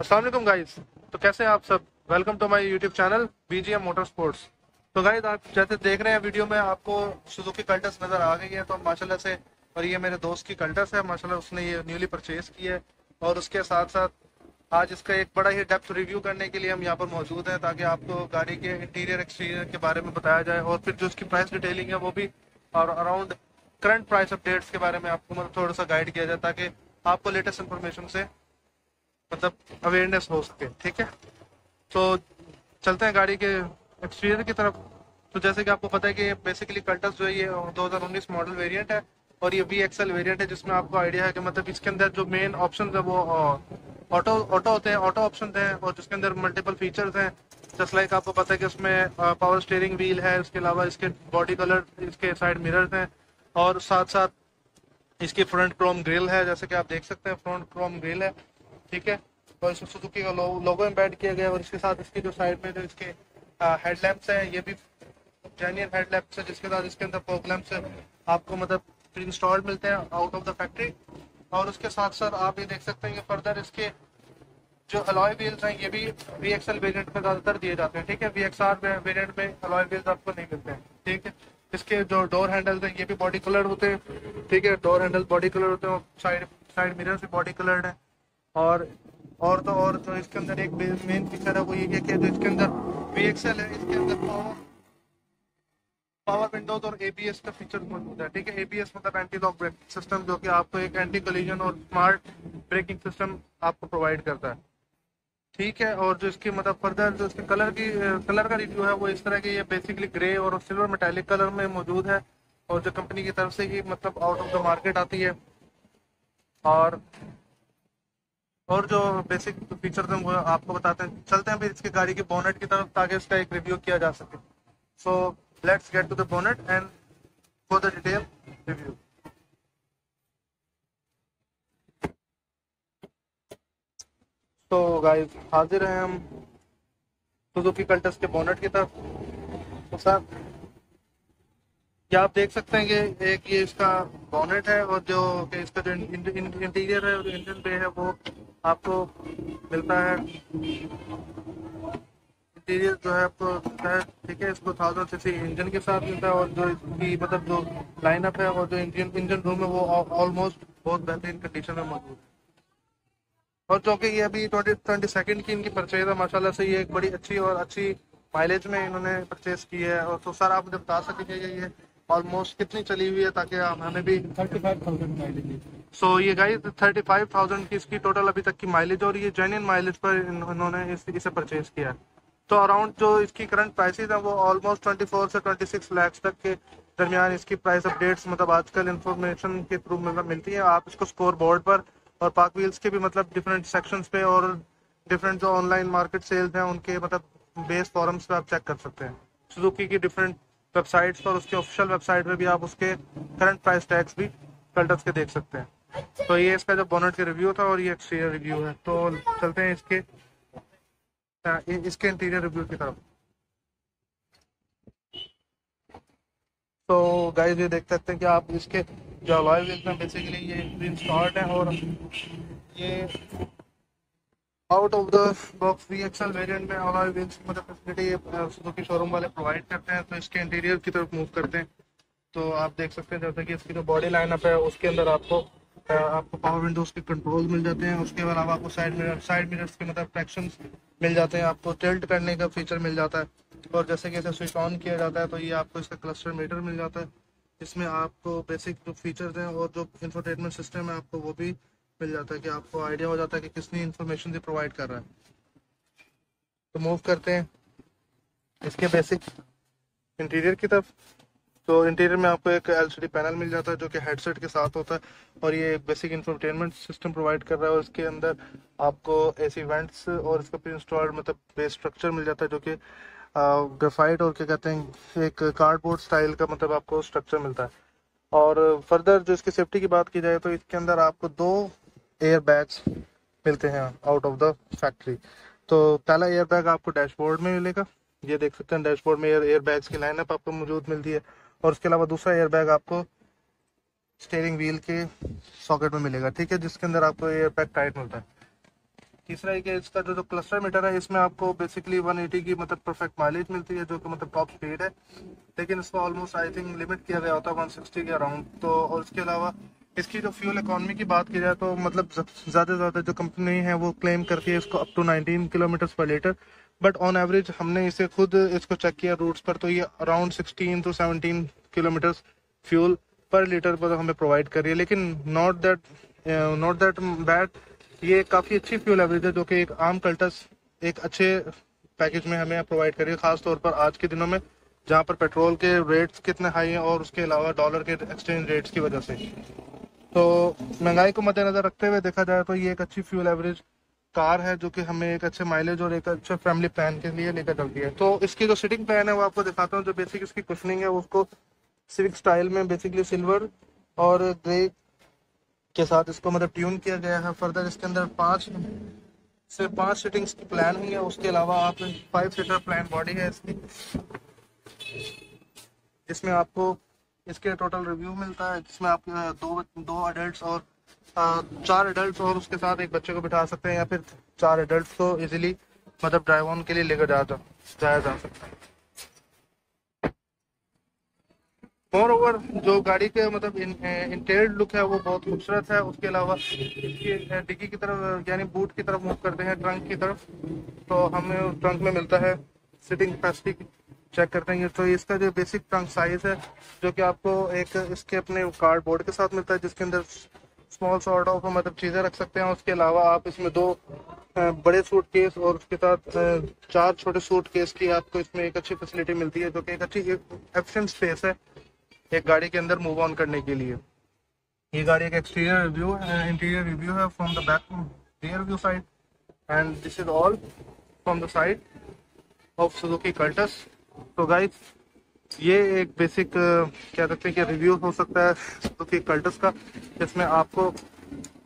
Aslam guys तो कैसे हैं आप सब? Welcome to my YouTube channel BGM motor sports तो गाइस आप जैसे देख रहे हैं वीडियो में आपको सुजुकी कल्टस नज़र आ गई है तो माशाल्लाह से, और ये मेरे दोस्त की कल्टस है, माशाल्लाह उसने ये न्यूली परचेज की है, और उसके साथ साथ आज इसका एक बड़ा ही डेप्थ रिव्यू करने के लिए हम यहाँ पर मौजूद हैं ताकि आपको गाड़ी के इंटीरियर एक्सटीरियर के बारे में बताया जाए और फिर जो उसकी प्राइस डिटेलिंग है वो भी और अराउंड करंट प्राइस अपडेट्स के बारे में आपको मतलब थोड़ा सा गाइड किया जाए ताकि आपको लेटेस्ट इन्फॉर्मेशन से मतलब अवेयरनेस हो सके, ठीक है? तो चलते हैं गाड़ी के एक्सटीरियर की तरफ़। तो जैसे कि आपको पता है कि बेसिकली कल्टस जो है ये 2019 मॉडल वेरिएंट है। और ये वी एक्सएल वेरियंट है जिसमें आपको आइडिया है कि मतलब इसके अंदर जो मेन ऑप्शन है वो ऑटो ऑटो होते हैं ऑटो ऑप्शन हैं और जिसके अंदर मल्टीपल फीचर्स हैं। जस्ट लाइक आपको पता है कि उसमें पावर स्टेयरिंग व्हील है उसके अलावा इसके बॉडी कलर इसके साइड मिरर्स हैं और साथ साथ इसकी फ्रंट क्रोम ग्रिल है जैसे कि आप देख सकते हैं फ्रंट क्रोम ग्रिल है ठीक है? और इसमें सुजुकी का लो, लोगो एम्बेड किया गया और इसके साथ इसके जो साइड में जो इसके हेडलैम्प्स हैं ये भी जेन्यन हेडलैम्प्स है जिसके साथ इसके अंदर फोक लैम्प्स आपको मतलब इंस्टॉल्ड मिलते हैं आउट ऑफ़ द फैक्ट्री और उसके साथ साथ आप ये देख सकते हैं कि फर्दर इसके जो अलॉय व्हील्स हैं, ये भी वी एक्सएल वेरियंट में ज़्यादातर दिए जाते हैं, ठीक है? वी एक्स आर वेरियंट में अलॉय व्हील्स आपको नहीं मिलते हैं, ठीक है? इसके जो डोर हैंडल्स हैं, ये भी बॉडी कलर होते हैं, ठीक है? डोर हैंडल बॉडी कलर होते हैं साइड साइड मिरर्स भी बॉडी कलर्ड है। और और तो और जो इसके अंदर एक मेन फीचर है वो ये कि जो इसके अंदर वी एक्सएल है, इसके अंदर पावर विंडोज़ और एबीएस का फीचर मौजूद है, ठीक है? एबीएस मतलब एंटी लॉक ब्रेकिंग सिस्टम जो कि आपको एक एंटी कोलिजन और स्मार्ट ब्रेकिंग सिस्टम आपको प्रोवाइड करता है। ठीक है? और जो इसकी मतलब फर्दर जो इसके कलर की कलर का रिव्यू है, वो इस तरह की ये बेसिकली ग्रे और सिल्वर मेटेलिक कलर में मौजूद है। और जो कंपनी की तरफ़ से ही मतलब आउट ऑफ़ द मार्केट आती है। और और जो बेसिक फीचर्स हैं, वो आपको बताते हैं। चलते हैं फिर इसकी गाड़ी की बोनेट की तरफ़ ताकि इसका एक रिव्यू किया जा सके। So get to the bonnet and for the detail review तो गाइस हाजिर हैं हम सुजुकी कल्टस के बोनेट की तरफ़। तो सर ये आप देख सकते हैं कि एक ये इसका बोनेट है और जो कि इसका जो इंटीरियर है और इंजन पे है, वो आपको मिलता है। इंटीरियर जो है आपको ठीक है इसको थाउज़ेंड सी सी इंजन के साथ मिलता है और जो इसकी मतलब जो लाइनअप है और जो इंजन इंजन रूम है वो ऑलमोस्ट बहुत बेहतरीन कंडीशन में मौजूद है। और चूँकि ये अभी ट्वेंटी ट्वेंटी सेकेंड की इनकी परचेज है माशाल्लाह से ये एक बड़ी अच्छी और अच्छी माइलेज में इन्होंने परचेज की है और तो सर आप मुझे बता सकेंगे ये ऑलमोस्ट कितनी चली हुई है ताकि आप हमें भी thirty five thousand mileage so ये गाइस थर्टी फाइव थाउज़ेंड की इसकी टोटल अभी तक की माइलेज और ये जेन्यन माइलेज पर इन्होंने इस, इसे परचेज किया है। तो अराउंड जो इसकी करंट प्राइसेस है वो ऑलमोस्ट ट्वेंटी फोर से ट्वेंटी सिक्स लैक्स तक के दरमियान इसकी प्राइस अपडेट्स मतलब आजकल इन्फॉर्मेशन के थ्रू मतलब मिलती है। आप इसको स्कोर बोर्ड पर और पाक व्हील्स के भी मतलब डिफरेंट सेक्शंस पे और डिफरेंट जो ऑनलाइन मार्केट सेल्स हैं, उनके मतलब बेस फॉरम्स पे आप चेक कर सकते हैं। सुजुकी की डिफरेंट वेबसाइट्स पर, उसके ऑफिशियल वेबसाइट पे भी आप उसके करंट प्राइस टैक्स भी कल्टस के देख सकते हैं। तो ये इसका जो बोनट का रिव्यू था और ये एक्सटीरियर रिव्यू है। तो चलते हैं इसके इसके इंटीरियर रिव्यू की तरफ़। तो गाइस ये देख सकते हैं कि आप इसके जो अलॉय व्हील्स हैं बेसिकली ये इंस्टॉल्ड है और ये out of the box V XL variant में अलॉय व्हील्स मतलब फैसिलिटी ये सुजुकी शोरूम वाले प्रोवाइड करते हैं तो इसके इंटीरियर की तरफ़ मूव करते हैं। तो आप देख सकते हैं जैसे कि इसकी जो बॉडी लाइनअप है, उसके अंदर आपको आपको पावर विंडोज़ के कंट्रोल मिल जाते हैं। उसके अलावा आपको साइड मिरर साइड मिरर्स के मतलब ट्रैक्शन मिल जाते हैं। आपको टिल्ट करने का फीचर मिल जाता है। और जैसे कि इसे स्विच ऑन किया जाता है तो ये आपको इसका क्लस्टर मीटर मिल जाता है इसमें आपको बेसिक जो फीचर्स हैं और जो इंफोटेनमेंट सिस्टम है, आपको वो भी मिल जाता है कि आपको आइडिया हो जाता है कि किसने इन्फॉर्मेशन भी प्रोवाइड कर रहा है। तो मूव करते हैं। इसके बेसिक इंटीरियर की तरफ़। तो इंटीरियर में आपको एक एलसीडी पैनल मिल जाता है जो कि हेडसेट के साथ होता है और ये एक बेसिक इंफरटेनमेंट सिस्टम प्रोवाइड कर रहा है और इसके अंदर आपको एसी वेंट्स और इसका प्री इंस्टॉल्ड मतलब बेस स्ट्रक्चर मिल जाता है जो कि ग्राफाइट और क्या कहते हैं, एक कार्डबोर्ड स्टाइल का मतलब आपको स्ट्रक्चर मिलता है। और फर्दर जो इसकी सेफ्टी की बात की जाए तो इसके अंदर आपको दो एयर बैग्स मिलते हैं आउट ऑफ़ द फैक्ट्री तो पहला एयर बैग आपको डैशबोर्ड में मिलेगा। ये देख सकते हैं डैशबोर्ड में एयर एयर बैग्स की लाइनअप आपको मौजूद मिलती है। और उसके अलावा दूसरा एयर बैग आपको स्टेयरिंग व्हील के सॉकेट में मिलेगा, ठीक है? जिसके अंदर आपको एयर बैग टाइट मिलता है। तीसरा है कि इसका जो जो क्लस्टर मीटर है, इसमें आपको बेसिकली 180 की मतलब परफेक्ट माइलेज मिलती है, जो कि मतलब टॉप स्पीड है। लेकिन इसको ऑलमोस्ट आई थिंक लिमिट किया गया होता है 160 के अराउंड तो और इसके अलावा इसकी जो फ्यूल इकोनॉमी की बात की जाए तो मतलब ज़्यादा से ज़्यादा जो कंपनी है, वो क्लेम करती है इसको up to 19 kilometre per litre but on average हमने इसे खुद इसको चेक किया रूट्स पर तो ये around 16 to 17 kilometre fuel per litre पर हमें प्रोवाइड कर रही है। लेकिन not that not that bad ये काफ़ी अच्छी फ्यूल एवरेज है, जो कि एक आम कल्टस एक अच्छे पैकेज में हमें प्रोवाइड करिए खास तौर पर आज के दिनों में, जहाँ पर पेट्रोल के रेट्स कितने हाई हैं और उसके अलावा डॉलर के एक्सचेंज रेट्स की वजह से। तो महँगाई को मद्देनजर रखते हुए देखा जाए तो ये एक अच्छी फ्यूल एवरेज कार है जो कि हमें एक अच्छे माइलेज और एक अच्छे फैमिली प्लान के लिए लेकर चलती है। तो इसकी जो सिटिंग प्लान है वो आपको दिखाता हूँ। जो बेसिक इसकी कुशनिंग है उसको सिविक स्टाइल में बेसिकली सिल्वर और ग्रे के साथ इसको मतलब ट्यून किया गया है। फर्दर इसके अंदर पाँच से पाँच सीटिंग्स की प्लान हुई है उसके अलावा आप फाइव सीटर प्लान बॉडी है इसकी। जिसमें आपको इसके टोटल रिव्यू मिलता है, जिसमें आप दो दो अडल्ट और चार एडल्ट और उसके साथ एक बच्चे को बिठा सकते हैं या फिर चार अडल्ट को इजीली मतलब ड्राइव ऑन के लिए लेकर जाया जा सकता है। मोर ओवर जो गाड़ी के मतलब इंटेरियर लुक है वो बहुत खूबसूरत है। उसके अलावा इसकी डिक्की की तरफ़, यानी बूट की तरफ़ मूव करते हैं ट्रंक की तरफ़। तो हमें ट्रंक में मिलता है सिटिंग कैपेसिटी चेक करते हैं। तो इसका जो बेसिक ट्रंक साइज़ है, जो कि आपको एक, इसके अपने कार्ड बोर्ड के साथ मिलता है, जिसके अंदर स्मॉल सॉर्ट ऑफ़ मतलब चीज़ें रख सकते हैं। उसके अलावा आप इसमें दो बड़े सूट केस और उसके साथ चार छोटे सूट केस की आपको इसमें एक अच्छी फैसिलिटी मिलती है, जो कि एक अच्छी एफिशिएंट स्पेस है एक गाड़ी के अंदर मूव ऑन करने के लिए। ये गाड़ी एक एक्सटीरियर रिव्यू है इंटीरियर रिव्यू है from the back rear view side and this is all from the side of Suzuki Cultus तो गाइस ये एक बेसिक क्या कहते हैं कि रिव्यू हो सकता है सुजुकी कल्टस का, जिसमें आपको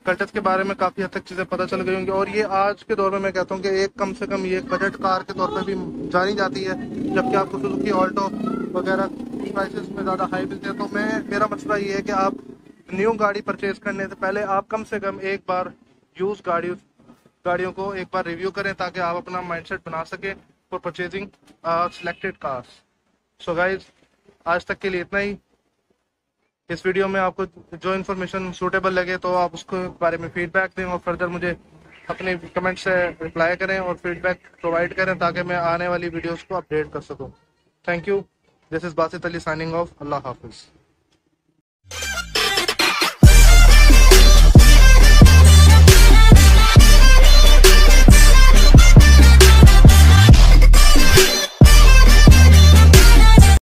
कल्टस के बारे में काफ़ी हद तक चीज़ें पता चल गई होंगी। और ये आज के दौर में मैं कहता हूँ कि एक कम से कम ये बजट कार के तौर पर भी जानी जाती है, जबकि आपको सुजुकी ऑल्टो वगैरह प्राइसेस में ज़्यादा हाई मिलते हैं। तो मैं, मेरा मसला ये है कि आप न्यू गाड़ी परचेज करने से पहले आप कम से कम एक बार यूज़ गाड़ी, गाड़ियों को एक बार रिव्यू करें, ताकि आप अपना माइंडसेट बना सकें for purchasing selected cars so guys आज तक के लिए इतना ही। इस वीडियो में आपको जो इन्फॉर्मेशन सूटेबल लगे तो आप उसके बारे में फीडबैक दें और फर्दर मुझे अपने कमेंट से रिप्लाई करें और फीडबैक प्रोवाइड करें ताकि मैं आने वाली वीडियोस को अपडेट कर सकूँ। Thank you this is Basit Ali signing off Allah Hafiz.